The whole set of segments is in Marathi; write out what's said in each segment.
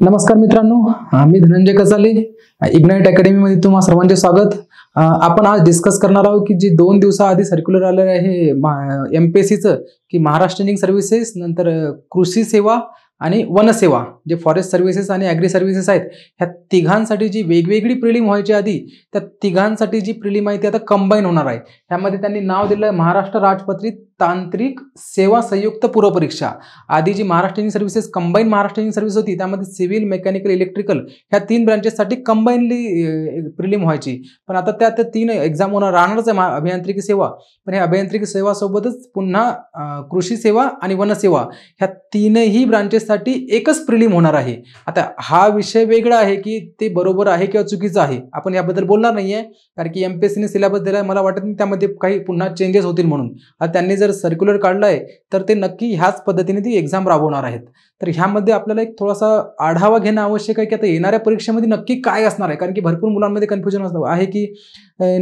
नमस्कार मित्रांनो मी धनंजय कसाले इग्नाईट अकॅडमीमध्ये तुम्हा सर्वांचे स्वागत. आपण आज डिस्कस करणार आहोत की जी दोन दिवसाआधी सर्क्युलर आलेलं आहे एम पी एस सीचं की महाराष्ट्र इंजिनिअरिंग सर्व्हिसेस नंतर कृषी सेवा आणि वनसेवा जे फॉरेस्ट सर्व्हिसेस आणि ॲग्री सर्व्हिसेस आहेत ह्या तिघांसाठी जी वेगवेगळी प्रिलिम व्हायची आधी त्या तिघांसाठी जी प्रिलिम आहे ती आता कंबाईन होणार आहे. ह्यामध्ये त्यांनी नाव दिलं आहे महाराष्ट्र राजपत्रित तांत्रिक सेवा संयुक्त पूर्वपरीक्षा आधी जी Maharashtra engineering services combine Maharashtra engineering service होती त्यामध्ये सिव्हिल मेकॅनिकल इलेक्ट्रिकल ह्या तीन ब्रांचेससाठी कंबाईनली प्रिलिम व्हायची. पण आता त्या त्या तीन एक्झाम होणार. राहणारच आहे अभियांत्रिकी सेवा. पण ह्या अभियांत्रिकी सेवासोबतच पुन्हा कृषी सेवा आणि वनसेवा ह्या तीनही ब्रांचेससाठी एकच प्रिलिम होणार आहे. आता हा विषय वेगळा आहे की ते बरोबर आहे किंवा चुकीचं आहे. आपण याबद्दल बोलणार नाही आहे कारण की एम पी एस सिलेबस दिला मला वाटत नाही त्यामध्ये काही पुन्हा चेंजेस होतील म्हणून. आता त्यांनी जर जर सर्क्युलर काढलं आहे तर ते नक्की ह्याच पद्धतीने ती एक्झाम राबवणार आहेत. तर ह्यामध्ये आपल्याला एक थोडासा आढावा घेणं आवश्यक आहे की आता येणाऱ्या परीक्षेमध्ये नक्की काय असणार आहे? कारण की भरपूर मुलांमध्ये कन्फ्युजन असतं. आहे की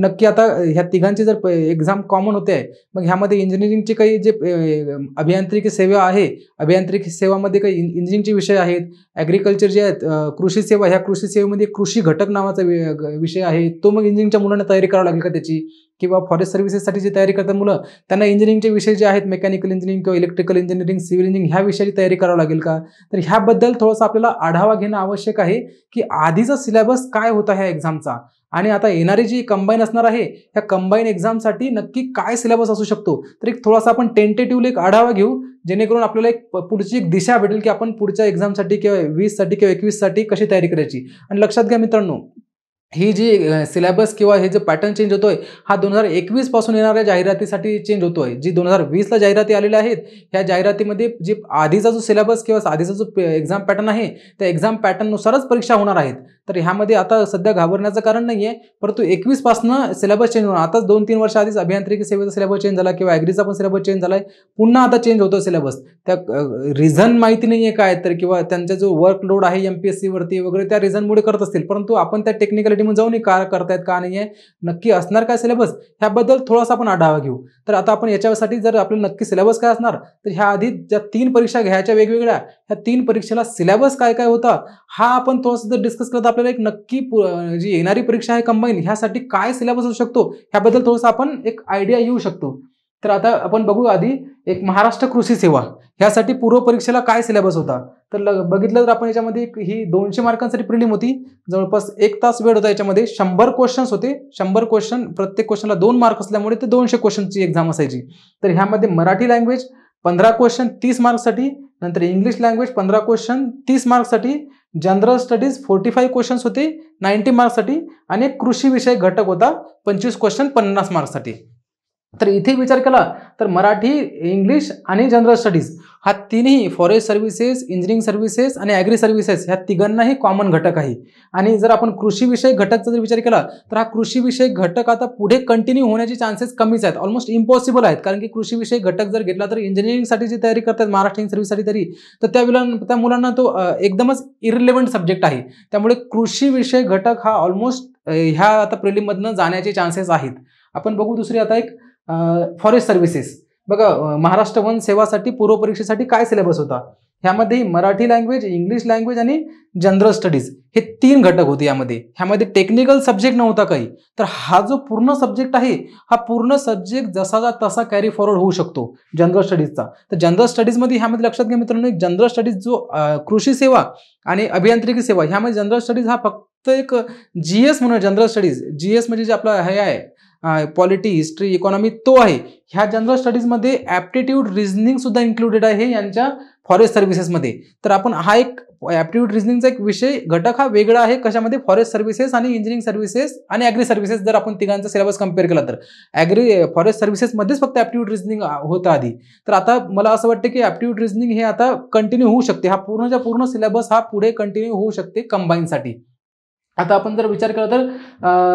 नक्की आता ह्या तिघांची जर एक्झाम कॉमन होते आहे मग ह्यामध्ये इंजिनिअरिंगचे काही जे अभियांत्रिकी सेवा आहे अभियांत्रिकी सेवामध्ये काही इंजिनिअरिंगचे विषय आहेत ॲग्रिकल्चर जे आहेत कृषी सेवा ह्या कृषी सेवेमध्ये कृषी घटक नावाचा विषय आहे तो मग इंजिनिअरिंगच्या मुलांना तयारी करावी लागेल का त्याची? किंवा फॉरेस्ट सर्व्हिसेससाठी जी तयारी करतात मुलं त्यांना इंजिनिअरिंगचे विषय जे आहेत मेकॅनिकल इंजिनिअरिंग किंवा इलेक्ट्रिकल इंजिनिअरिंग सिव्हिल इंजिनिअरिंग ह्या विषयाची तयारी करावी लागेल का? तर ह्याबद्दल थोडंसं आपल्याला आढावा घेणं आवश्यक आहे की आधीचा सिलेबस काय होता ह्या एक्झामचा आणि आता येणारी जी कंबाईन असणार आहे ह्या कंबाईन एक्झामसाठी नक्की काय सिलेबस असू शकतो? तर एक थोडासा आपण टेंटेटिव्हली एक आढावा घेऊ जेणेकरून आपल्याला एक पुढची एक दिशा भेटेल की आपण पुढच्या एक्झामसाठी किंवा वीससाठी किंवा एकवीससाठी कशी तयारी करायची. आणि लक्षात घ्या मित्रांनो ही जी सिलेबस किंवा हे जे पॅटर्न चेंज होतोय हा दोन हजार एकवीसपासून येणाऱ्या जाहिरातीसाठी चेंज होतोय. जी दोन हजार वीसला जाहिराती आलेल्या आहेत ह्या जाहिरातीमध्ये जी आधीचा जो सिलेबस किंवा आधीचा जो एक्झाम पॅटर्न आहे त्या एक्झाम पॅटर्ननुसारच परीक्षा होणार आहेत. तर ह्यामध्ये आता सध्या घाबरण्याचं कारण नाही आहे परंतु एकवीसपासून सिलेबस चेंज होणार. आताच दोन तीन वर्ष आधीच अभियांत्रिकी सेवेचा सिलेबस चेंज झाला किंवा ॲग्रीचा पण सिलेबस चेंज झाला आहे पुन्हा आता चेंज होतो सिलेबस त्या रिझन माहिती नाही आहे काय तर किंवा त्यांचा जो वर्कलोड आहे एम पी एस सीवरती वगैरे त्या रिझनमुळे करत असतील. परंतु आपण त्या टेक्निकॅलिटीमध्ये जाऊन का करतायत का नाही आहे नक्की असणार काय सिलेबस ह्याबद्दल थोडासा आपण आढावा घेऊ. तर आता आपण याच्यासाठी जर आपलं नक्की सिलेबस काय असणार तर ह्या आधी ज्या तीन परीक्षा घ्यायच्या वेगवेगळ्या ह्या तीन परीक्षेला सिलेबस काय काय होता हा आपण थोडंसं जर डिस्कस तर आपल्याला एक नक्की जी येणारी परीक्षा आहे कंबाईन ह्यासाठी काय सिलेबस असू शकतो ह्याबद्दल थोडंसं आपण एक आयडिया येऊ शकतो. तर आता आपण बघू आधी एक महाराष्ट्र कृषी सेवा. ह्यासाठी पूर्व परीक्षेला काय सिलेबस होता? तर ल- बघितलं तर आपण याच्यामध्ये एक ही दोनशे मार्कांसाठी प्रिलिम होती. जवळपास एक तास वेळ होता याच्यामध्ये. शंभर क्वेश्चन्स होते. शंभर क्वेश्चन प्रत्येक क्वेश्चनला दोन मार्क असल्यामुळे ते दोनशे क्वेश्चनची एक्झाम असायची. तर ह्यामध्ये मराठी लँग्वेज पंधरा क्वेश्चन तीस मार्क्ससाठी नंतर इंग्लिश लँग्वेज पंधरा क्वेश्चन तीस मार्क्ससाठी general studies forty five questions होते नाईन्टी मार्क्ससाठी आणि एक कृषी विषय घटक होता पंचवीस क्वेश्चन पन्नास मार्क्ससाठी तर इथे विचार केला तर मराठी इंग्लिश आणि जनरल स्टडीज हा तिन्ही फॉरेस्ट सर्व्हिसेस इंजिनिअरिंग सर्व्हिसेस आणि ॲग्री सर्व्हिसेस ह्या तिघांनाही कॉमन घटक आहे. आणि जर आपण कृषीविषयक घटकचा जर विचार केला तर हा कृषीविषयक घटक आता पुढे कंटिन्यू होण्याचे चान्सेस कमीच आहेत. ऑलमोस्ट इम्पॉसिबल आहेत. कारण की कृषीविषयक घटक जर घेतला तर इंजिनिअरिंगसाठी जी तयारी करतात महाराष्ट्र सर्व्हिससाठी तरी तर त्या विलां त्या मुलांना तो एकदमच इरिलेव्हंट सब्जेक्ट आहे. त्यामुळे कृषीविषयक घटक हा ऑलमोस्ट ह्या आता प्रिलिममधनं जाण्याचे चान्सेस आहेत. आपण बघू दुसरी आता एक फॉरेस्ट सर्व्हिसेस बघा महाराष्ट्र वन सेवासाठी पूर्व परीक्षेसाठी काय सिलेबस होता? ह्यामध्ये मराठी लँग्वेज इंग्लिश लँग्वेज आणि जनरल स्टडीज हे तीन घटक होते यामध्ये. ह्यामध्ये टेक्निकल सब्जेक्ट नव्हता काही. तर हा जो पूर्ण सब्जेक्ट आहे हा पूर्ण सब्जेक्ट जसाचा तसा कॅरी फॉरवर्ड होऊ शकतो जनरल स्टडीजचा तर जनरल स्टडीजमध्ये ह्यामध्ये लक्षात घ्या मित्रांनो एक जनरल स्टडीज जो कृषी सेवा आणि अभियांत्रिकी सेवा ह्यामध्ये जनरल स्टडीज हा फक्त एक जी एस म्हणून जनरल स्टडीज जी एस म्हणजे जे आपला हे आहे पॉलिटी हिस्ट्री इकॉनॉमी तो आहे. ह्या जनरल स्टडीजमध्ये ॲप्टिट्यूड रिझनिंग सुद्धा इन्क्लुडेड आहे यांच्या फॉरेस्ट सर्व्हिसेसमध्ये तर आपण हा एक ॲप्टिट्यूड रिझनिंगचा एक विषय घटक हा वेगळा आहे कशामध्ये? फॉरेस्ट सर्व्हिसेस आणि इंजिनिअरिंग सर्व्हिसेस आणि ॲग्री सर्व्हिसेस जर आपण तिघांचा सिलेबस कंपेअर केला तर. ॲग्री फॉरेस्ट सर्व्हिसेसमध्येच फक्त ॲप्टिट्यूड रिझनिंग होतं आधी. तर आता मला असं वाटतं की ॲप्टिट्यूड रिझनिंग हे आता कंटिन्यू होऊ शकते. हा पूर्णच्या पूर्ण सिलेबस हा पुढे कंटिन्यू होऊ शकते कंबाईनसाठी आता आपण जर विचार केला तर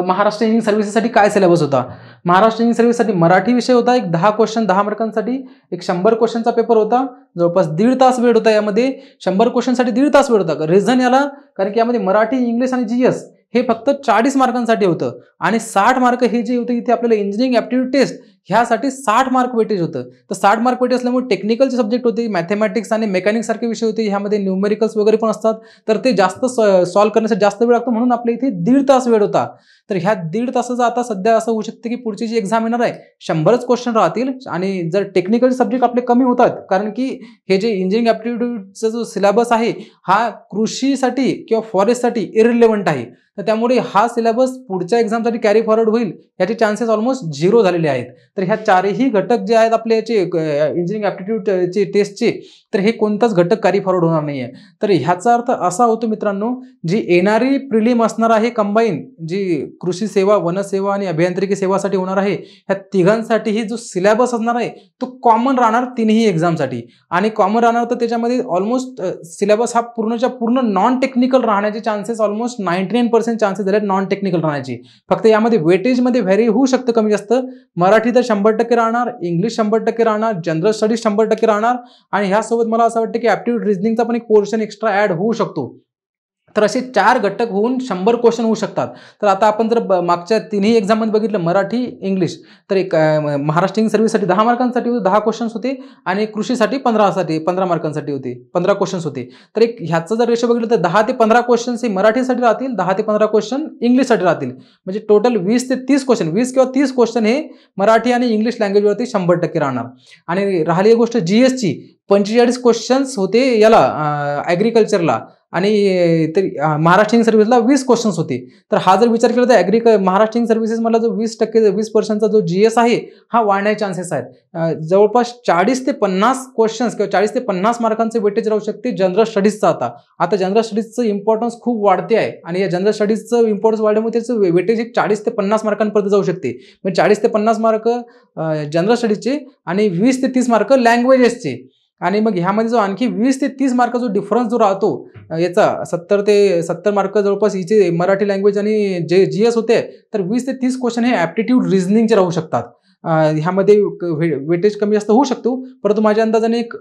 महाराष्ट्र इंजिनिअरिंग सर्व्हिसेससाठी काय सिलेबस होता? महाराष्ट्र इंजिनिअरिंग सर्व्हिससाठी मराठी विषय होता एक दहा क्वेश्चन दहा मार्कांसाठी एक शंभर क्वेश्चनचा पेपर होता जवळपास दीड तास वेळ होता यामध्ये. शंभर क्वेश्चनसाठी दीड तास वेळ होता. रिझन याला कारण की यामध्ये मराठी इंग्लिश आणि जी एस हे फक्त चाळीस मार्कांसाठी होतं. आणि साठ मार्क हे जे होते इथे आपल्याला इंजिनिअरिंग ॲप्टिट्यूड टेस्ट ह्यासाठी साठ मार्क वेटेज होतं. तर साठ मार्क वेटेज असल्यामुळे टेक्निकलचे सब्जेक्ट होते मॅथमॅटिक्स आणि मेकॅनिक्स सारखे विषय होते ह्यामध्ये न्यूमेरिकल्स वगैरे पण असतात. तर ते जास्त सॉल्व्ह करण्यासाठी जास्त वेळ लागतो. म्हणून आपल्या इथे दीड तास वेळ होता. तर ह्या दीड तासाचा आता सध्या असं होऊ शकतं की पुढची जी एक्झाम येणार आहे शंभरच क्वेश्चन राहतील. आणि जर टेक्निकल सब्जेक्ट आपले कमी होतात कारण की हे जे इंजिनिअरिंग ॲप्टिट्यूडचा जो सिलेबस आहे हा कृषीसाठी किंवा फॉरेस्टसाठी इरिलेव्हंट आहे. तर त्यामुळे हा सिलेबस पुढच्या एक्झामसाठी कॅरी फॉरवर्ड होईल याचे चान्सेस ऑलमोस्ट झिरो झालेले आहेत. तर ह्या चारही घटक जे आहेत आपले याचे इंजिनिअरिंग ॲप्टिट्यूडचे टेस्टचे तर हे कोणताच घटक कॅरी फॉरवर्ड होणार नाही आहे तर ह्याचा अर्थ असा होतो मित्रांनो जी येणारी प्रिलिम असणार आहे कंबाईन जी कृषी सेवा वनसेवा आणि अभियांत्रिकी सेवासाठी होणार आहे ह्या तिघांसाठीही जो सिलेबस असणार आहे तो कॉमन राहणार तिन्ही एक्झामसाठी आणि कॉमन राहणार तर त्याच्यामध्ये ऑलमोस्ट सिलेबस हा पूर्णच्या पूर्ण नॉन टेक्निकल राहण्याचे chances almost ninety nine percent chances झाले नॉन टेक्निकल राहण्याची. फक्त यामध्ये वेटेजमध्ये व्हॅरी होऊ शकतं कमी जास्त. मराठी तर शंभर टक्के राहणार इंग्लिश शंभर टक्के राहणार जनरल स्टडीज शंभर टक्के राहणार आणि ह्यासोबत मला असं वाटतं की ॲप्टिट्यूड रिझनिंगचा पण एक पोर्शन एक्स्ट्रा ॲड होऊ शकतो. तर असे चार घटक होऊन शंभर क्वेश्चन होऊ शकतात. तर आता आपण जर मागच्या तिन्ही एक्झाममध्ये बघितलं मराठी इंग्लिश तर एक महाराष्ट्र सर्व्हिससाठी दहा मार्कांसाठी होते दहा क्वेश्चन्स होते आणि कृषीसाठी पंधरासाठी पंधरा मार्कांसाठी होते पंधरा क्वेश्चन्स होते. तर एक ह्याचं जर रेशो बघितलं तर दहा ते पंधरा क्वेश्चन्स हे मराठीसाठी राहतील दहा ते पंधरा क्वेश्चन इंग्लिशसाठी राहतील. म्हणजे टोटल वीस ते तीस क्वेश्चन वीस किंवा तीस क्वेश्चन हे मराठी आणि इंग्लिश लँग्वेजवरती शंभर टक्के राहणार. आणि राहिली गोष्ट जी एसची पंचेचाळीस क्वेश्चन्स होते याला ॲग्रिकल्चरला आणि तरी महाराष्ट्रीयन सर्व्हिसला वीस क्वेश्चन्स होते. तर हा जर विचार केला तर ॲग्रिक महाराष्ट्रीयन सर्व्हिसेसमधला जो वीस टक्के वीस पर्सेंटचा जो जी एस आहे हा वाढण्याचे चान्सेस आहेत. जवळपास चाळीस ते पन्नास क्वेश्चन्स किंवा चाळीस ते पन्नास मार्कांचे वेटेज राहू शकते जनरल स्टडीजचा आता. आता जनरल स्टडीजचं इम्पॉर्टन्स खूप वाढते आहे आणि या जनरल स्टडीजचं इम्पॉर्टन्स वाढल्यामुळे त्याचं वेटेज एक चाळीस ते पन्नास मार्कांपर्यंत जाऊ शकते. म्हणजे चाळीस ते पन्नास मार्क जनरल स्टडीजचे आणि वीस ते तीस मार्क लँग्वेजेसचे आणि मग ह्यामध्ये जो आणखी वीस ते तीस मार्क जो डिफरन्स जो राहतो याचा सत्तर ते सत्तर मार्क जवळपास हिचे मराठी लँग्वेज आणि जे जी एस होते तर वीस ते तीस क्वेश्चन हे ॲप्टिट्यूड रिझनिंगचे राहू शकतात. ह्यामध्ये वेटेज कमी जास्त होऊ शकतो परंतु माझ्या अंदाजाने एक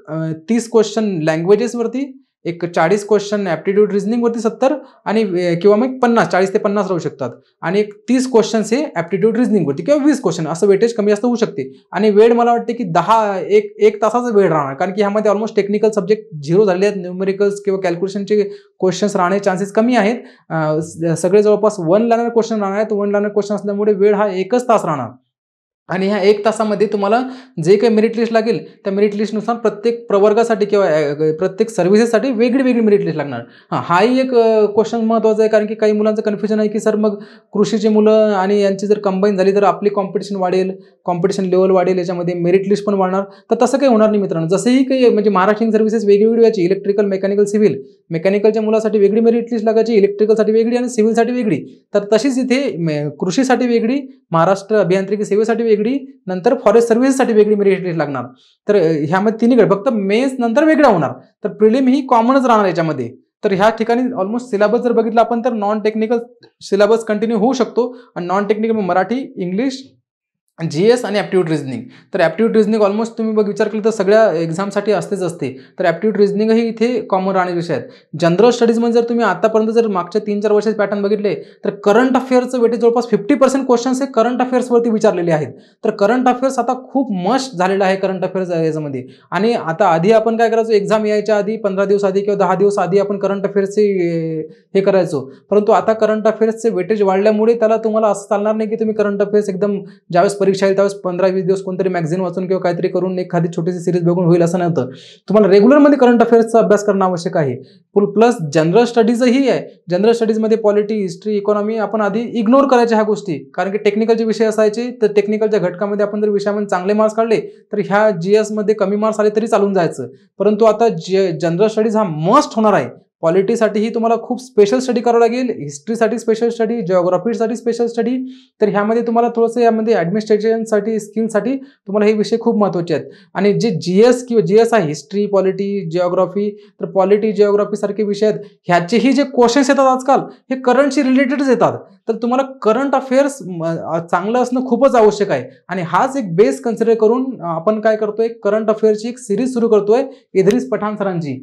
तीस क्वेश्चन लँग्वेजेसवरती एक चाळीस क्वेश्चन ॲप्टिट्यूड रिझनिंगवरती सत्तर आणि किंवा मग पन्नास चाळीस ते पन्नास राहू शकतात. आणि एक तीस क्वेश्चन्स हे ॲप्टिट्यूड रिझनिंगवरती किंवा वीस क्वेश्चन असं वेटेज कमी जास्त होऊ शकते. आणि वेळ मला वाटते की दहा एक एक तासाचा वेळ राहणार. कारण की ह्यामध्ये ऑलमोस्ट टेक्निकल सब्जेक्ट झिरो झाले आहेत. न्युमेरिकल्स किंवा कॅल्क्युलेशनचे क्वेश्चन्स राहण्याचे चान्सेस कमी आहेत. सगळे जवळपास वन लायनर क्वेश्चन राहणार आहेत. वन लायनर क्वेश्चन असल्यामुळे वेळ हा एकच तास राहणार. आणि ह्या एक तासामध्ये तुम्हाला जे काही मेरिट लिस्ट लागेल त्या मेरिट लिस्टनुसार प्रत्येक प्रवर्गासाठी किंवा प्रत्येक सर्व्हिसेससाठी वेगळी वेगळी मेरिट लिस्ट लागणार. हां हाही एक क्वेश्चन महत्त्वाचा आहे कारण की काही मुलांचं कन्फ्युजन आहे की सर मग कृषीची मुलं आणि यांची जर कंबाईन झाली तर आपली कॉम्पिटिशन वाढेल कॉम्पिटिशन लेवल वाढेल याच्यामध्ये मेरिट लिस्ट पण वाढणार. तर तसं काही होणार नाही मित्रांनो. जसंही काही म्हणजे महाराष्ट्रीयन सर्व्हिसेस वेगवेगळी व्हायची इलेक्ट्रिकल मेकॅनिकल सिव्हिल मेकॅनिकलच्या मुलासाठी वेगळी मेरिट लिस्ट लागायची इलेक्ट्रिकलसाठी वेगळी आणि सिव्हिलसाठी वेगळी. तर तशीच इथे कृषीसाठी वेगळी महाराष्ट्र अभियांत्रिकी सेवेसाठी वेगळी नंतर फॉरेस्ट सर्व्हिससाठी वेगळी मेरिट लिस्ट लागणार. तर ह्यामध्ये तिन्ही फक्त मेन्स नंतर वेगळा होणार. तर प्रिलिम ही कॉमनच राहणार याच्यामध्ये. तर ह्या ठिकाणी ऑलमोस्ट सिलेबस जर बघितलं आपण तर नॉन टेक्निकल सिलेबस कंटिन्यू होऊ शकतो. आणि non technical Marathi English G S आणि ॲप्टिट्यूड रिझनिंग तर ॲप्टिट्यूड रिझनिंग ऑलमोस्ट तुम्ही बघ विचार केला तर सगळ्या एक्झामसाठी असतेच असते. तर ॲप्टिट्यूड रिझनिंगही इथे कॉमन राहणे विषय आहेत. जनरल स्टडीजमध्ये जर तुम्ही आतापर्यंत जर मागच्या तीन चार वर्षाचे पॅटर्न बघितले तर करंट अफेअर्सचं वेटेज जवळपास फिफ्टी पर्सेंट क्वेश्चन्स हे करंट अफेअर्सवरती विचारलेले आहेत. तर करंट अफेअर्स आता खूप मस्ट झालेलं आहे करंट अफेअर्स याच्यामध्ये. आणि आता आधी आपण काय करायचो एक्झाम यायच्या आधी पंधरा दिवस आधी किंवा दहा दिवस आधी आपण करंट अफेअर्सचे हे करायचो. परंतु आता करंट अफेअर्सचे वेटेज वाढल्यामुळे त्याला तुम्हाला असं चालणार नाही की तुम्ही करंट अफेअर्स एकदम ज्यावेळेस परीक्षा येईल त्यावेळेस पंधरा वीस दिवस कोणतरी मॅगझिन वाचून किंवा काहीतरी करून एखादी छोटीशी सिरीज बघून होईल असं नव्हतं तुम्हाला रेग्युलरमध्ये करंट अफेअर्सचा अभ्यास करणं आवश्यक आहे. प्लस जनरल स्टडीजही आहे. जनरल स्टडीजमध्ये पॉलिटी हिस्ट्री इकॉनॉमी आपण आधी इग्नोर करायच्या ह्या गोष्टी. कारण की टेक्निकलचे विषय असायचे तर टेक्निकलच्या घटकामध्ये आपण जर विषयामध्ये चांगले मार्क्स काढले तर ह्या जी एसमध्ये कमी मार्क्स आले तरी चालून जायचं. परंतु आता जनरल स्टडीज हा मस्ट होणार आहे. पॉलिटीसाठीही तुम्हाला खूप स्पेशल स्टडी करावं लागेल. हिस्ट्रीसाठी स्पेशल स्टडी जिओग्राफीसाठी स्पेशल स्टडी तर ह्यामध्ये तुम्हाला थोडंसं यामध्ये ॲडमिनिस्ट्रेशनसाठी स्किलसाठी तुम्हाला हे विषय खूप महत्त्वाचे आहेत. आणि जे जी एस किंवा जी एस आहे हिस्ट्री पॉलिटी जिओग्राफी तर पॉलिटी जिओग्राफीसारखे विषय आहेत. ह्याचेही जे क्वेश्चन्स येतात आजकाल हे करंटशी रिलेटेडच येतात. तर तुम्हाला करंट अफेअर्स चांगलं असणं खूपच आवश्यक आहे. आणि हाच एक बेस कन्सिडर करून आपण काय करतोय? करंट अफेअर्सची एक सिरीज सुरू करतोय. इधरीस पठाण सरांची.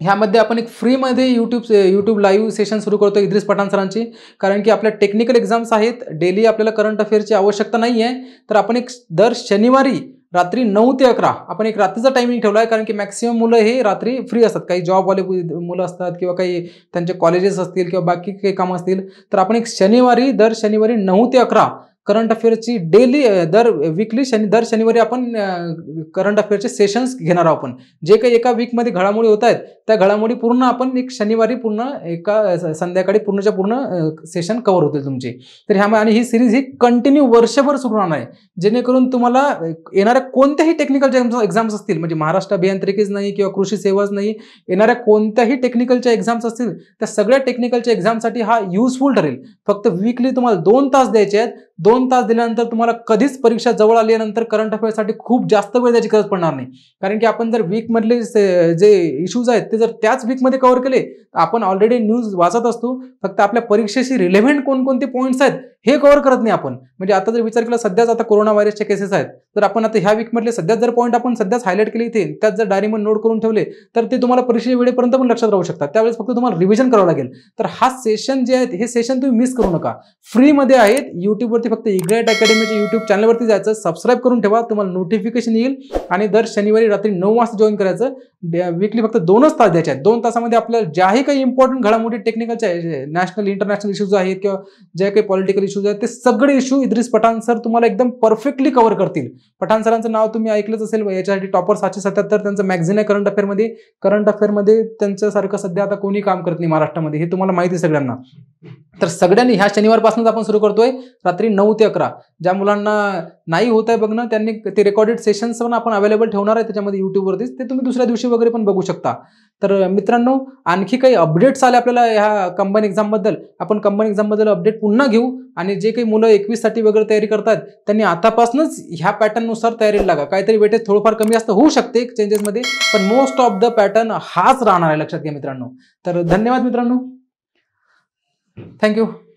ह्यामध्ये आपण एक फ्रीमध्ये यूट्यूब यूट्यूब लाईव्ह सेशन सुरू करतो इद्रिस पठाण सरांची. कारण की आपल्या टेक्निकल एक्झाम्स आहेत डेली आपल्याला करंट अफेअरची आवश्यकता नाही आहे तर आपण एक दर शनिवारी रात्री नऊ ते अकरा आपण एक रात्रीचा टायमिंग ठेवला आहे कारण की मॅक्सिमम मुलं हे रात्री फ्री असतात. काही जॉबवाले मुलं असतात किंवा काही त्यांचे कॉलेजेस असतील किंवा बाकी काही कामं असतील. तर आपण एक शनिवारी दर शनिवारी नऊ ते अकरा करंट अफेअरची डेली दर वीकली शनि दर शनिवारी आपण करंट अफेअरचे सेशन्स घेणार आहोत आपण. जे काही एका वीकमध्ये घडामोडी होत आहेत त्या घडामोडी पूर्ण आपण एक शनिवारी पूर्ण एका संध्याकाळी पूर्णच्या पूर्ण सेशन कव्हर होतील तुमचे. तर ह्या आणि ही सिरीज ही कंटिन्यू वर्षभर सुरू राहणार आहे. जेणेकरून तुम्हाला येणाऱ्या कोणत्याही टेक्निकलच्या एक्झाम्स असतील म्हणजे महाराष्ट्र अभियांत्रिकीच नाही किंवा कृषी सेवाच नाही येणाऱ्या कोणत्याही टेक्निकलच्या एक्झाम्स असतील त्या सगळ्या टेक्निकलच्या एक्झामसाठी हा युजफुल ठरेल. फक्त वीकली तुम्हाला दोन तास द्यायचे आहेत दोन तास दिल्यानंतर तुम्हाला कधीच परीक्षा जवळ आल्यानंतर करंट अफेअर्ससाठी खूप जास्त वेळ द्यायची गरज पडणार नाही. कारण की आपण जर वीकमधले जे इश्यूज आहेत ते जर त्याच वीकमध्ये कव्हर केले तर आपण ऑलरेडी न्यूज वाचत असतो. फक्त आपल्या परीक्षेशी रिलेव्हंट कोणकोणते पॉईंट्स आहेत हे कव्हर करत नाही आपण. म्हणजे आता जर विचार केला सध्याच आता कोरोना व्हायरसचे केसेस आहेत. तर आपण आता ह्या वीकमधले सध्याच जर पॉईंट आपण सध्याच हायलाईट केले इथे त्यात जर डायरीमध्ये नोट करून ठेवले तर ते तुम्हाला परीक्षेच्या वेळेपर्यंत पण लक्षात राहू शकतात. त्यावेळेस फक्त तुम्हाला रिव्हिजन करावं लागेल. तर हा सेशन जे आहेत हे सेशन तुम्ही मिस करू नका. फ्रीमध्ये आहेत यूट्यूबवरती फक्त इग्राईट अकॅडमीच्या यूट्यूब चॅनलवरती जायचं सबस्क्राईब करून ठेवा तुम्हाला नोटिफिकेशन येईल. आणि दर शनिवारी रात्री नऊ वाजता जॉईन करायचं. वीकली फक्त दोनच तास द्यायचे आहेत. दोन तासामध्ये आपल्याला ज्याही काही इम्पॉर्टंट घडामोडी टेक्निकलच्या नॅशनल इंटरनॅशनल इश्यूज आहेत किंवा जे काही पॉलिटिकल इश्यूज आहेत ते सगळे इश्यू इद्रिस पठाण सर तुम्हाला एकदम परफेक्टली कव्हर करतील. पठाण सरांचं नाव तुम्ही ऐकलंच असेल याच्यासाठी टॉपर सातशे सत्याहत्तर त्यांचं मॅगझिन आहे करंट अफेअरमध्ये करंट अफेअरमध्ये त्यांच्यासारखं सध्या आता कोणी काम करत नाही महाराष्ट्रामध्ये हे तुम्हाला माहिती आहे सगळ्यांना. तर सगळ्यांनी ह्या शनिवारपासूनच आपण सुरू करतोय रात्री नऊ ते अकरा. ज्या मुलांना नाही होत आहे बघणं त्यांनी ते रेकॉर्डेड सेशन्स पण आपण अवेलेबल ठेवणार आहे त्याच्यामध्ये युट्यूबवरतीच ते तुम्ही दुसऱ्या दिवशी वगैरे पण बघू शकता. तर मित्रांनो आणखी काही अपडेट्स आले आपल्याला ह्या कंबाईन एक्झामबद्दल आपण कंबाईन एक्झामबद्दल अपडेट पुन्हा घेऊ आणि जे काही मुलं एकवीससाठी वगैरे तयारी करतात त्यांनी आतापासूनच ह्या पॅटर्ननुसार तयारीला लागा. काहीतरी वेटेज थोडंफार कमी जास्त होऊ शकते चेंजेसमध्ये पण मोस्ट ऑफ द पॅटर्न हाच राहणार आहे लक्षात घ्या मित्रांनो. तर धन्यवाद मित्रांनो. थँक्यू